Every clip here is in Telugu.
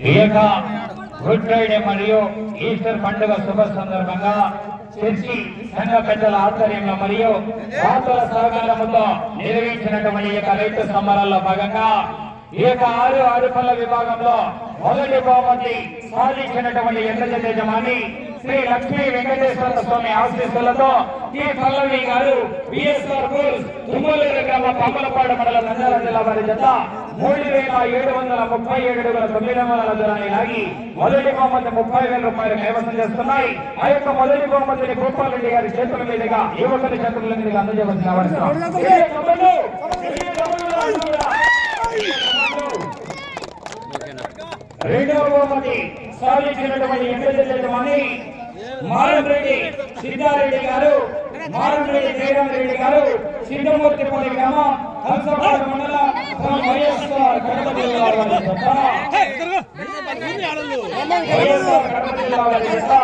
ఈ యొక్క గుడ్ ఫ్రైడే మరియు ఈస్టర్ పండుగ శుభ సందర్భంగా చర్చి సంఘ పెద్దల ఆధ్వర్యంలో మరియు దాతల సహకారముతో నిర్వహించినటువంటి యొక్క రైతు సంబరాల్లో భాగంగా ఈ యొక్క ఆరు ఆరు పళ్ళ విభాగంలో మొదటి బహుమతి సాధించినటువంటి ఎండ యజమాని శ్రీ లక్ష్మీ వెంకటేశ్వర స్వామి ఆశీస్సులతో ఈ పల్లవి గారు బిఎస్ఆర్ బుల్స్ తుమ్మలూరు గ్రామ పంపలపాడు మండల నంద్యాల జిల్లా వారి జత మూడు వేల ఏడు వందల ముప్పై ఏడు వేల తొమ్మిది వందల దూరాన్ని లాగి మొదటి బహుమతి ముప్పై వేల రూపాయలు కైవసం చేస్తున్నాయి. ఆ యొక్క మొదటి బహుమతిని గోపాలరెడ్డి గారి చేతుల మీదుగా యువకుల చేతుల మీదుగా అందజేయవలసిన అవసరం? రెండవ బహుమతి సాధించినటువంటి ఎంపీ మారంరెడ్డి సిద్ధారెడ్డి గారు మారంరెడ్డి జయరామ్ రెడ్డి గారు సిద్ధమూర్తిపల్లి గ్రామం హంసపాడు మండలం వైఎస్ఆర్ కడప జిల్లా. వైఎస్ఆర్ జిల్లా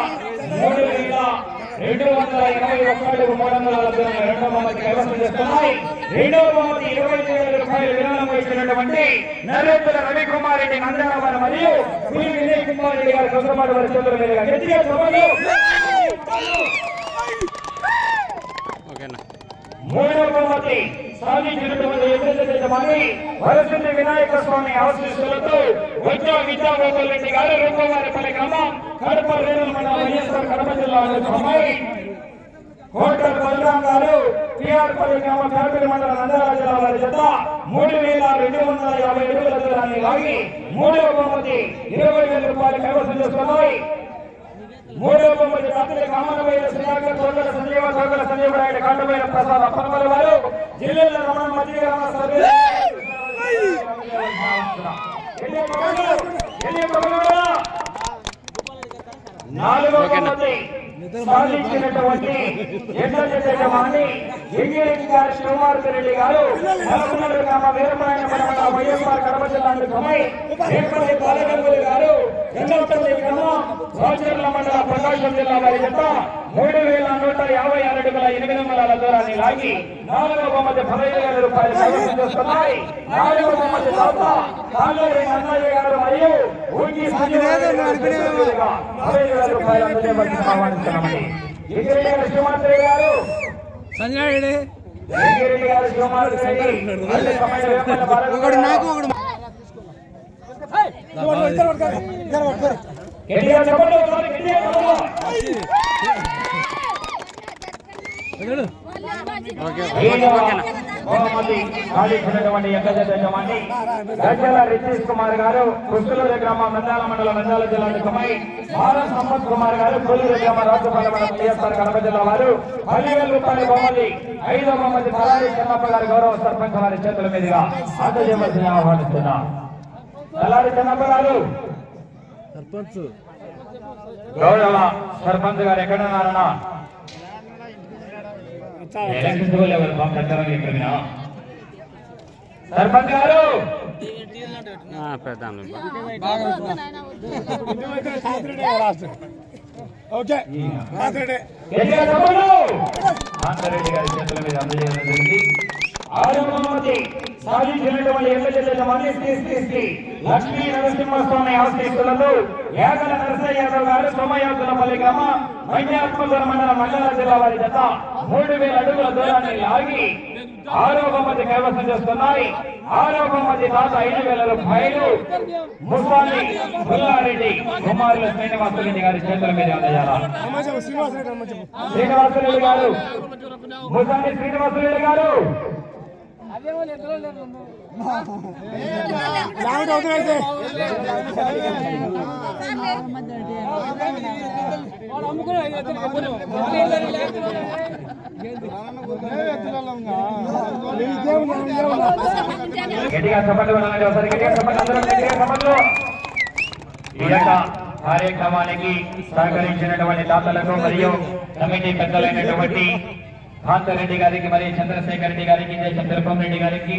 రెండు వందల ఇరవై ఒకటి మూడు వందల నలభై రెండవ మంది కైవసం చేస్తున్నాయి. రెండవ బహుమతి ఇరవై ఐదు వేల రూపాయలు విరాళం ఇచ్చినటువంటి నరేంద్ర రవికుమార్ రెడ్డి నందనవరం మరియు శ్రీ వినయ్ కుమార్ రెడ్డి గారి సొంతపాటి వారి చేతుల మీదుగా గట్టిగా చెప్పండి మూడవ బహుమతి సాధించినటువంటి ఎదురుమని వరసింది వినాయక స్వామి ఆశీస్సులతో వచ్చా విద్యాగోపాల్ రెడ్డి గారు రూపవారిపల్లి గ్రామం కడప రేణు మండలం వైఎస్ఆర్ కడప జిల్లా అమ్మాయి కోటల్ బలరాం గారు పిఆర్పల్లి గ్రామ కార్మిక మండలం నంద్యాల జిల్లా వారి జత మూడు వేల రెండు వందల యాభై అడుగుల దూరాన్ని లాగి మూడవ బహుమతి ఇరవై వేల రూపాయలు కైవసం చేసుకున్నాయి మూడవ బొమ్మది రాత్రి కామనమైన శ్రీనగర్ తోటల సంజీవ తోటల సంజీవరాయుడు కాండమైన ప్రసాద్ అప్పనపల్లి వారు జిల్లాల రమణ మధ్య గ్రామ పగలు? నాలుగవ బొమ్మది సాధించినటువంటి యజ్ఞజమాని ఎంగిరెడ్డి గారు శివమార్తి రెడ్డి గారు నలభై గ్రామ వీరపాయన మండలం వైఎస్ఆర్ కడప జిల్లా కమై రేపల్లి బాలగంగులు గారు గంగపల్లి గ్రామం రాజేంద్ర మండల ప్రకాశం జిల్లా వారి జత మూడు వేల నూట యాభై ఆరు అడుగుల ఎనిమిది వందల దూరాన్ని లాగి నాలుగవ బొమ్మది పదహైదు వేల రూపాయలు కైవసం చేస్తున్నాయి నాలుగవ బొమ్మది అన్నయ్య గారు మరియు ఊగి పదహైదు వేల రూపాయలు ఆహ్వానిస్తున్నామని. శివమాత్రి గారు చెప్పండి ఒకసారి గట్టిగా చెప్పండి. ఐదవ బహుమతి సాధించినటువంటి ఎక్కజ యజమాని గజ్జల రితీష్ కుమార్ గారు కుస్తులూరు గ్రామం నంద్యాల మండలం నంద్యాల జిల్లా నిజమై భారత్ సంపత్ కుమార్ గారు కొల్లూరు గ్రామ మండలం వైఎస్ఆర్ కడప జిల్లా వారు పదివేల రూపాయల బహుమతి ఐదవ మంది తలారి చెన్నప్ప గౌరవ సర్పంచ్ వారి చేతుల మీదుగా అందజేయవలసిన ఆహ్వానిస్తున్నా చెన్నప్ప గారు సర్పంచ్ గౌరవ సర్పంచ్ గారు ఎక్కడున్నారన్నా ఎలక్ట్రిసిటీ లెవెల్ బాగా ప్రచారం చెప్పినా సర్పంచ్ గారు! పెద్దాం ఓకే. ఆంధ్రెడ్డి గారి చేతుల మీద అందజేయడం జరిగింది. ఆరోగ్యమతి సాధించినటువంటి ఎమ్మెల్యే మంది తీసుకొచ్చి లక్ష్మీ నరసింహస్వామి ఆశీస్సులతో యాగల నరసయ్య యాదవ్ గారు సోమయాజులపల్లి గ్రామ వైద్యాత్మకర మండల మండల జిల్లా వారి జత మూడు వేల అడుగుల దూరాన్ని లాగి ఆరోగ్య మధ్య కైవసం చేస్తున్నాయి. ఆరోగ్య మధ్య తాత ఐదు వేల రూపాయలు ముసాని ముల్లారెడ్డి కుమారుల శ్రీనివాసరెడ్డి గారి చేతుల మీద శ్రీనివాసరెడ్డి గారు. ముసాని శ్రీనివాసరెడ్డి గారు. లావుడ్ అవుతుందైతే గట్టిగా ఒకసారి గట్టిగా అందరూ గట్టిగా చెప్పండి ఈ యొక్క కార్యక్రమానికి సహకరించినటువంటి దాతలకు మరియు కమిటీ పెద్దలైనటువంటి భాంతరెడ్డి గారికి మరియు చంద్రశేఖర్ రెడ్డి గారికి జయ చంద్రబాబు రెడ్డి గారికి